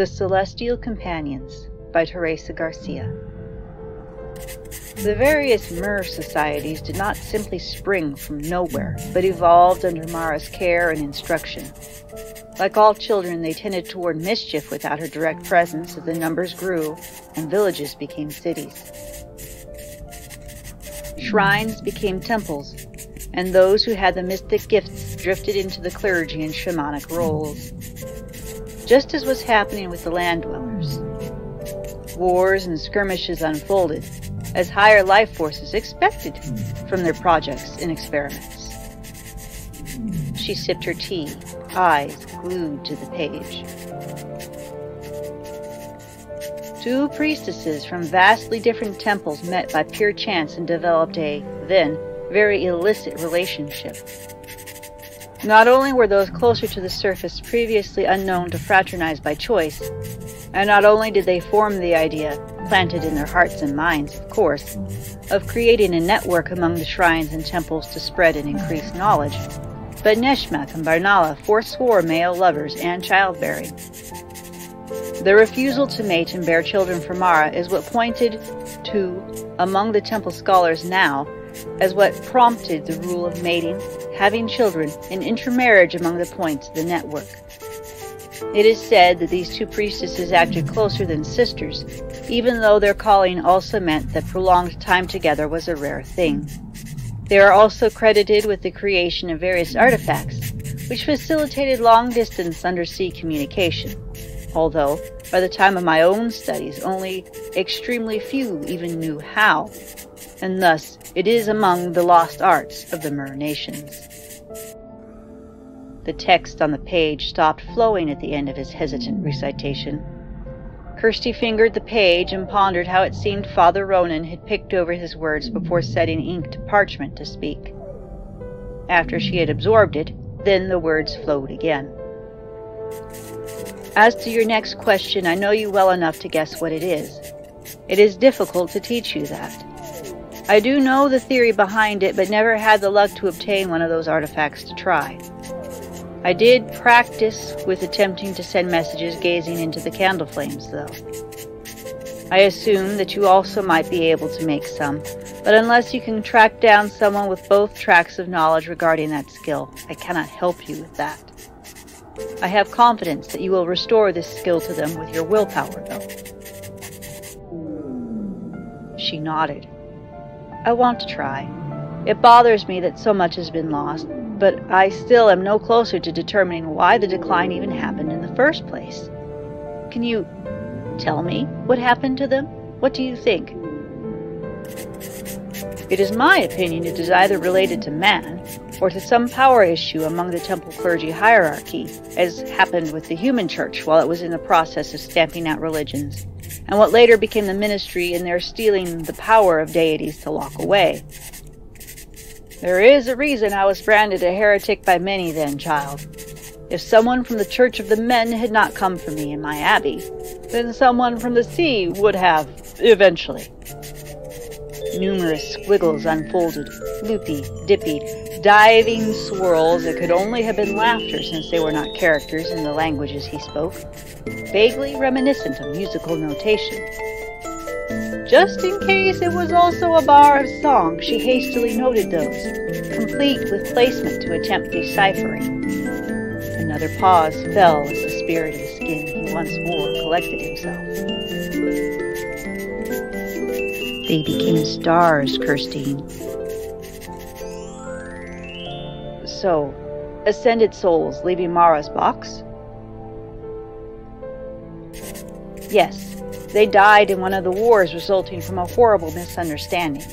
The Celestial Companions by Teresa Garcia. The various Mer societies did not simply spring from nowhere, but evolved under Mara's care and instruction. Like all children, they tended toward mischief without her direct presence as the numbers grew and villages became cities. Shrines became temples, and those who had the mystic gifts drifted into the clergy and shamanic roles just as was happening with the land dwellers. Wars and skirmishes unfolded as higher life forces expected from their projects and experiments. She sipped her tea, eyes glued to the page. Two priestesses from vastly different temples met by pure chance and developed a, then, very illicit relationship. Not only were those closer to the surface previously unknown to fraternize by choice, and not only did they form the idea, planted in their hearts and minds, of course, of creating a network among the shrines and temples to spread and increase knowledge, but Neshmak and Barnala forswore male lovers and childbearing. The refusal to mate and bear children for Mara is what pointed to, among the temple scholars now, as what prompted the rule of mating, having children, and intermarriage among the points of the network. It is said that these two priestesses acted closer than sisters, even though their calling also meant that prolonged time together was a rare thing. They are also credited with the creation of various artifacts, which facilitated long distance undersea communication, although, by the time of my own studies, only extremely few even knew how, and thus it is among the lost arts of the Mer nations. The text on the page stopped flowing at the end of his hesitant recitation. Kirsty fingered the page and pondered how it seemed Father Ronan had picked over his words before setting ink to parchment to speak. After she had absorbed it, then the words flowed again. As to your next question, I know you well enough to guess what it is. It is difficult to teach you that. I do know the theory behind it, but never had the luck to obtain one of those artifacts to try. I did practice with attempting to send messages gazing into the candle flames, though. I assume that you also might be able to make some, but unless you can track down someone with both tracks of knowledge regarding that skill, I cannot help you with that. I have confidence that you will restore this skill to them with your willpower, though. She nodded. I want to try. It bothers me that so much has been lost, but I still am no closer to determining why the decline even happened in the first place. Can you tell me what happened to them? What do you think? It is my opinion it is either related to man or to some power issue among the temple clergy hierarchy, as happened with the human church while it was in the process of stamping out religions and what later became the ministry in their stealing the power of deities to lock away. There is a reason I was branded a heretic by many then, child. If someone from the Church of the Men had not come for me in my abbey, then someone from the sea would have, eventually. Numerous squiggles unfolded, loopy, dippy, diving swirls that could only have been laughter since they were not characters in the languages he spoke, vaguely reminiscent of musical notation. Just in case it was also a bar of song, she hastily noted those, complete with placement to attempt deciphering. Another pause fell as the spirit of the skin he once wore collected himself. They became stars, Kirstine, So, ascended souls leaving Mara's box? Yes, they died in one of the wars resulting from a horrible misunderstanding.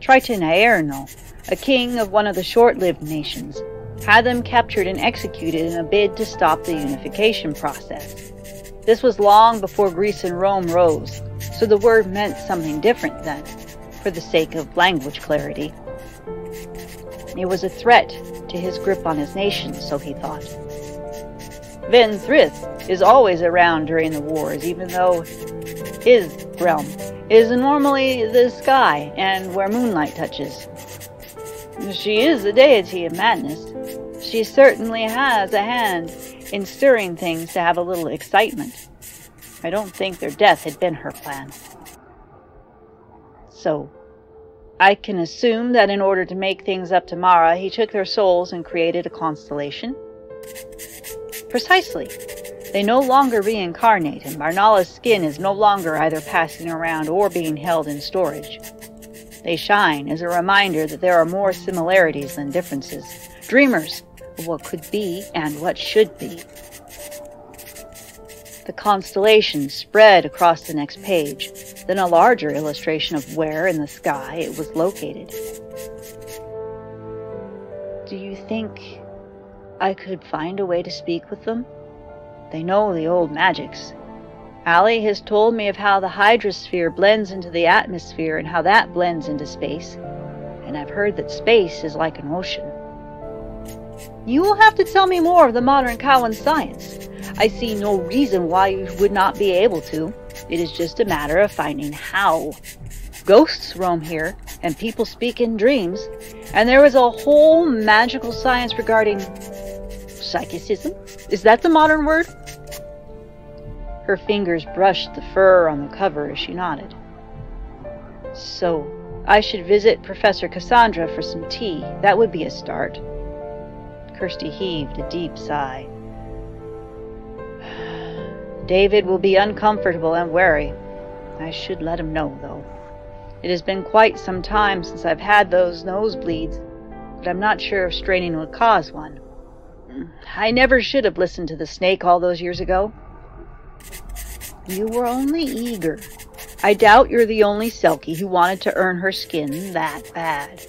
Triton Aerno, a king of one of the short-lived nations, had them captured and executed in a bid to stop the unification process. This was long before Greece and Rome rose, so the word meant something different then, for the sake of language clarity. It was a threat to his grip on his nation, so he thought. Ven Thrith is always around during the wars, even though his realm is normally the sky and where moonlight touches. She is the deity of madness. She certainly has a hand in stirring things to have a little excitement. I don't think their death had been her plan. So, I can assume that in order to make things up to Mara, he took their souls and created a constellation? Precisely. They no longer reincarnate, and Marnalla's skin is no longer either passing around or being held in storage. They shine as a reminder that there are more similarities than differences, dreamers of what could be and what should be. The constellation spread across the next page, then a larger illustration of where in the sky it was located. Do you think I could find a way to speak with them? They know the old magics. Allie has told me of how the hydrosphere blends into the atmosphere and how that blends into space. And I've heard that space is like an ocean. You will have to tell me more of the modern Cowan science. I see no reason why you would not be able to. It is just a matter of finding how. Ghosts roam here, and people speak in dreams, and there is a whole magical science regarding psychicism. Is that the modern word? Her fingers brushed the fur on the cover as she nodded. So, I should visit Professor Cassandra for some tea. That would be a start. Kirsty heaved a deep sigh. David will be uncomfortable and wary. I should let him know, though. It has been quite some time since I've had those nosebleeds, but I'm not sure if straining would cause one. I never should have listened to the snake all those years ago. You were only eager. I doubt you're the only Selkie who wanted to earn her skin that bad.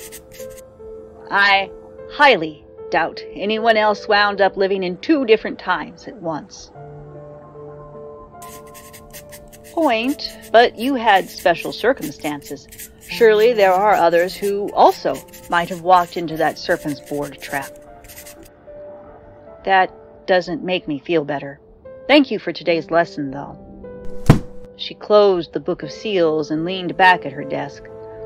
I highly doubt anyone else wound up living in two different times at once. Point, but you had special circumstances. Surely there are others who also might have walked into that serpent's board trap. That doesn't make me feel better. Thank you for today's lesson, though. She closed the book of seals and leaned back at her desk,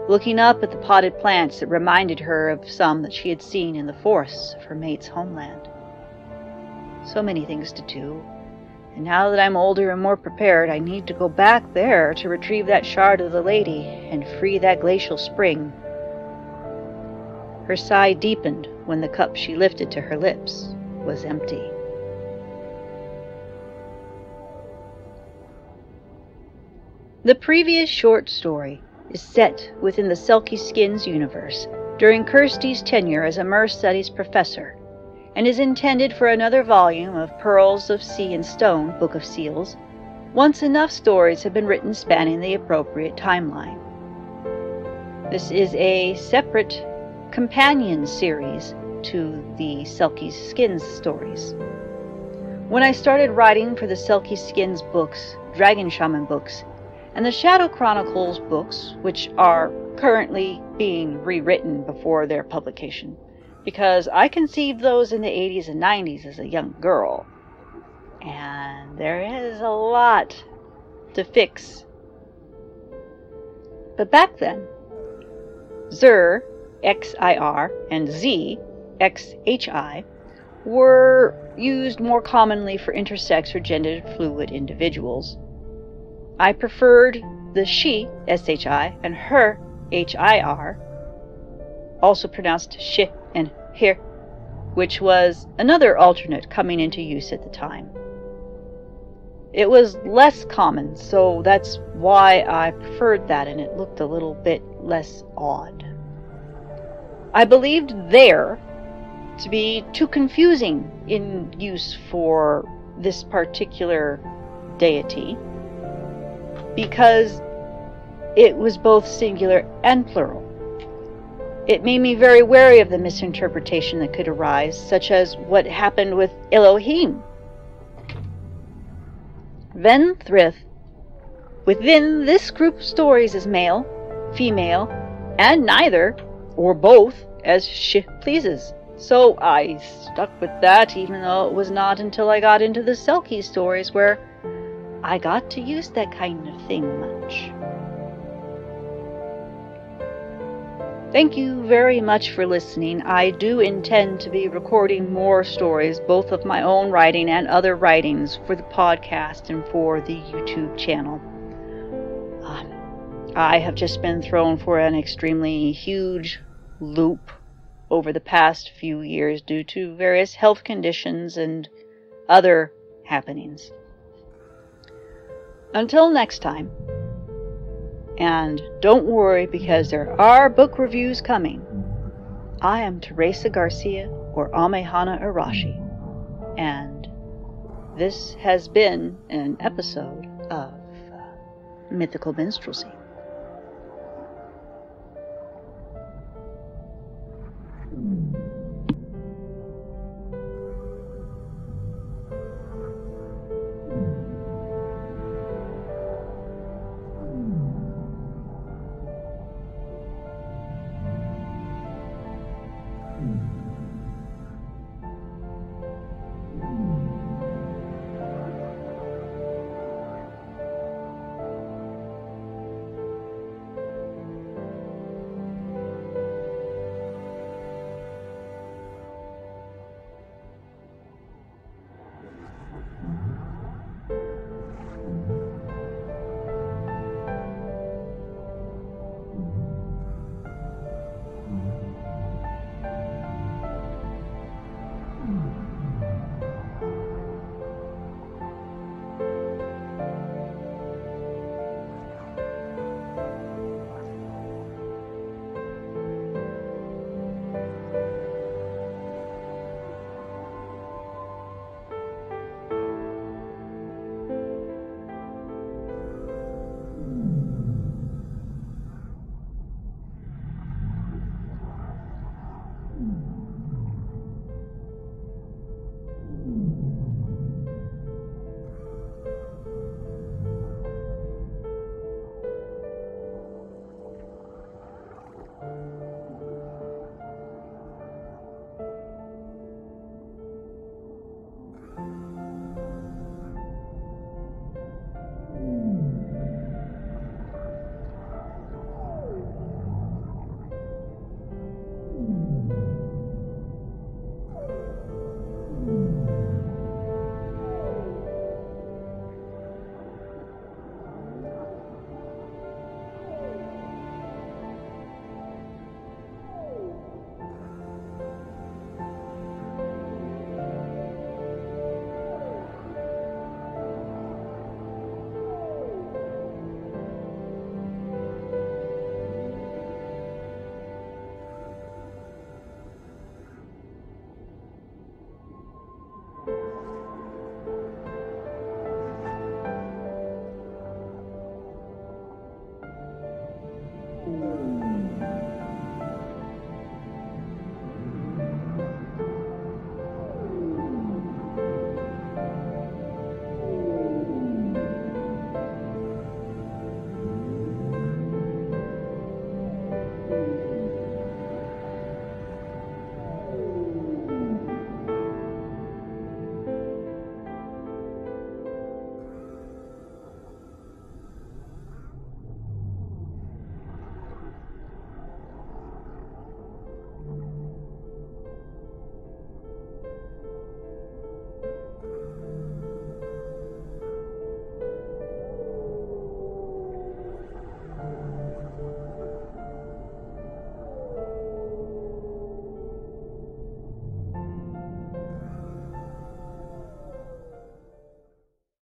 looking up at the potted plants that reminded her of some that she had seen in the forests of her mate's homeland. So many things to do, and now that I'm older and more prepared, I need to go back there to retrieve that shard of the lady and free that glacial spring. Her sigh deepened when the cup she lifted to her lips was empty. The previous short story is set within the Selkie Skins universe during Kirsty's tenure as a Mer Studies professor and is intended for another volume of Pearls of Sea and Stone Book of Seals once enough stories have been written spanning the appropriate timeline. This is a separate companion series to the Selkie Skins stories. When I started writing for the Selkie Skins books, Dragon Shaman books, and the Shadow Chronicles books, which are currently being rewritten before their publication, because I conceived those in the 80s and 90s as a young girl. And there is a lot to fix. But back then, X-I-R, and Z XHI, were used more commonly for intersex or gender fluid individuals. I preferred the she, SHI, and her, HIR, also pronounced sh and hir, which was another alternate coming into use at the time. It was less common, so that's why I preferred that, and it looked a little bit less odd. I believed there to be too confusing in use for this particular deity because it was both singular and plural. It made me very wary of the misinterpretation that could arise, such as what happened with Elohim. Ven Thrith, within this group of stories, is male, female, and neither, or both, as she pleases. So I stuck with that, even though it was not until I got into the Selkie stories where I got to use that kind of thing much. Thank you very much for listening. I do intend to be recording more stories, both of my own writing and other writings, for the podcast and for the YouTube channel. Um, I have just been thrown for an extremely huge loop over the past few years due to various health conditions and other happenings. Until next time, and don't worry because there are book reviews coming. I am Teresa Garcia or Amehana Arashi, and this has been an episode of Mythical Minstrelsy.